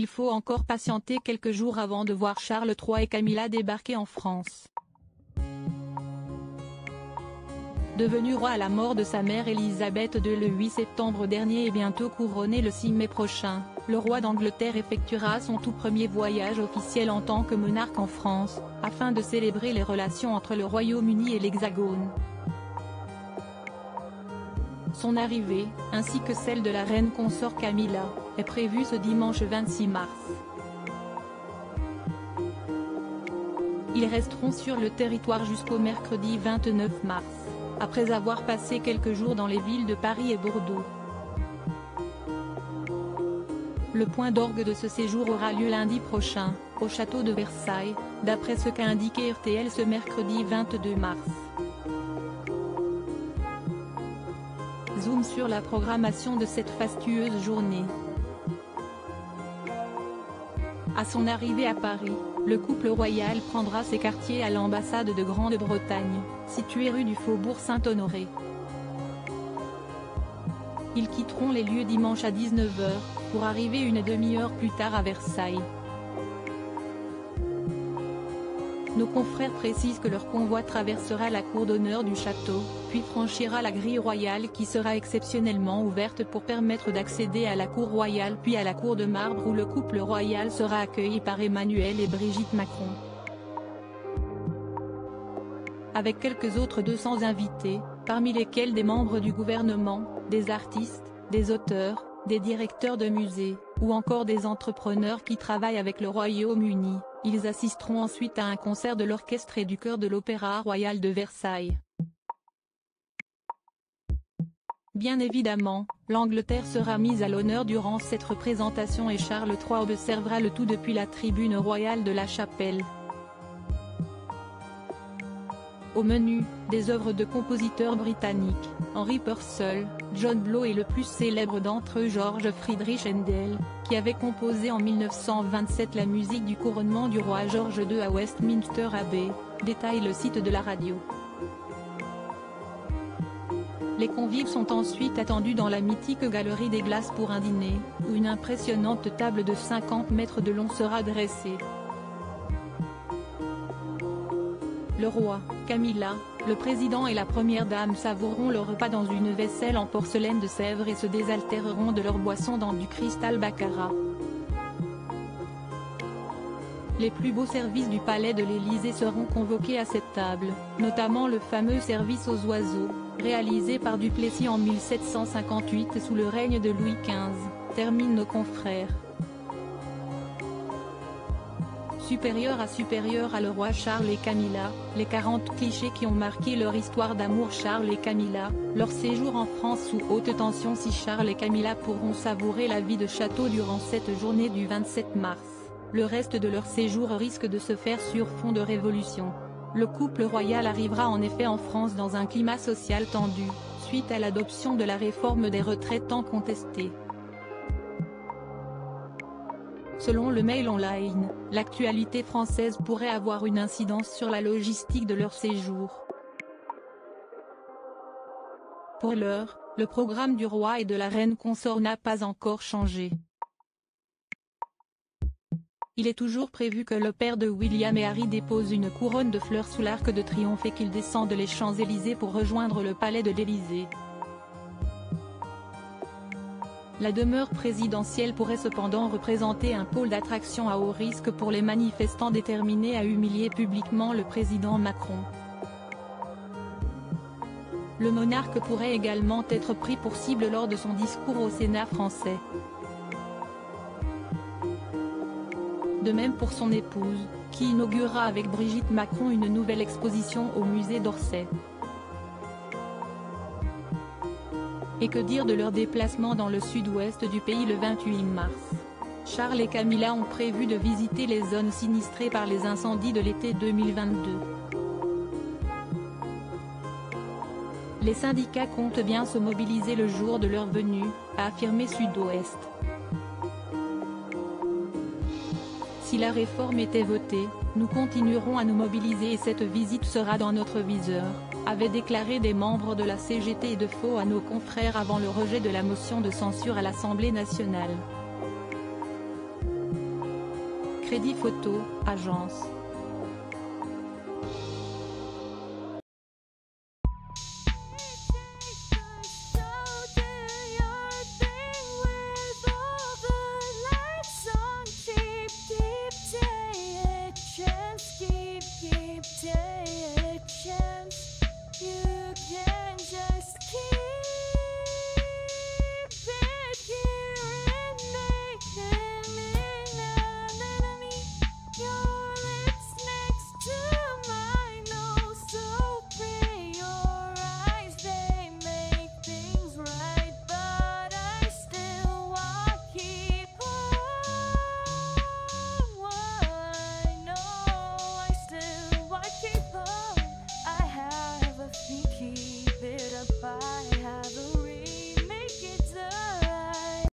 il faut encore patienter quelques jours avant de voir Charles III et Camilla débarquer en France. Devenu roi à la mort de sa mère Elisabeth II le 8 septembre dernier et bientôt couronné le 6 mai prochain, le roi d'Angleterre effectuera son tout premier voyage officiel en tant que monarque en France, afin de célébrer les relations entre le Royaume-Uni et l'Hexagone. Son arrivée, ainsi que celle de la reine consort Camilla, est prévue ce dimanche 26 mars. Ils resteront sur le territoire jusqu'au mercredi 29 mars, après avoir passé quelques jours dans les villes de Paris et Bordeaux. Le point d'orgue de ce séjour aura lieu lundi prochain, au château de Versailles, d'après ce qu'a indiqué RTL ce mercredi 22 mars. Zoom sur la programmation de cette fastueuse journée. À son arrivée à Paris, le couple royal prendra ses quartiers à l'ambassade de Grande-Bretagne, située rue du Faubourg Saint-Honoré. Ils quitteront les lieux dimanche à 19h, pour arriver une demi-heure plus tard à Versailles. Nos confrères précisent que leur convoi traversera la cour d'honneur du château, puis franchira la grille royale qui sera exceptionnellement ouverte pour permettre d'accéder à la cour royale puis à la cour de marbre où le couple royal sera accueilli par Emmanuel et Brigitte Macron. Avec quelques autres 200 invités, parmi lesquels des membres du gouvernement, des artistes, des auteurs, des directeurs de musées, ou encore des entrepreneurs qui travaillent avec le Royaume-Uni, ils assisteront ensuite à un concert de l'orchestre et du chœur de l'Opéra Royal de Versailles. Bien évidemment, l'Angleterre sera mise à l'honneur durant cette représentation et Charles III observera le tout depuis la tribune royale de la chapelle. Au menu, des œuvres de compositeurs britanniques, Henry Purcell, John Blow et le plus célèbre d'entre eux George Friedrich Handel, qui avait composé en 1927 la musique du couronnement du roi George II à Westminster Abbey, détaille le site de la radio. Les convives sont ensuite attendus dans la mythique galerie des glaces pour un dîner, où une impressionnante table de 50 mètres de long sera dressée. Le roi, Camilla, le président et la première dame savoureront le repas dans une vaisselle en porcelaine de Sèvres et se désaltéreront de leur boisson dans du cristal baccarat. Les plus beaux services du palais de l'Élysée seront convoqués à cette table, notamment le fameux service aux oiseaux, réalisé par Duplessis en 1758 sous le règne de Louis XV, terminent nos confrères. Supérieur à supérieur à le roi Charles et Camilla, les 40 clichés qui ont marqué leur histoire d'amour Charles et Camilla, leur séjour en France sous haute tension si Charles et Camilla pourront savourer la vie de château durant cette journée du 27 mars, le reste de leur séjour risque de se faire sur fond de révolution. Le couple royal arrivera en effet en France dans un climat social tendu, suite à l'adoption de la réforme des retraites tant contestée. Selon le Mail Online, l'actualité française pourrait avoir une incidence sur la logistique de leur séjour. Pour l'heure, le programme du roi et de la reine consort n'a pas encore changé. Il est toujours prévu que le père de William et Harry dépose une couronne de fleurs sous l'arc de triomphe et qu'il descende les Champs-Élysées pour rejoindre le palais de l'Élysée. La demeure présidentielle pourrait cependant représenter un pôle d'attraction à haut risque pour les manifestants déterminés à humilier publiquement le président Macron. Le monarque pourrait également être pris pour cible lors de son discours au Sénat français. De même pour son épouse, qui inaugurera avec Brigitte Macron une nouvelle exposition au musée d'Orsay. Et que dire de leur déplacement dans le sud-ouest du pays le 28 mars? Charles et Camilla ont prévu de visiter les zones sinistrées par les incendies de l'été 2022. Les syndicats comptent bien se mobiliser le jour de leur venue, a affirmé Sud-Ouest. Si la réforme était votée, nous continuerons à nous mobiliser et cette visite sera dans notre viseur avaient déclaré des membres de la CGT et de faux à nos confrères avant le rejet de la motion de censure à l'Assemblée nationale. Crédit Photo, agence.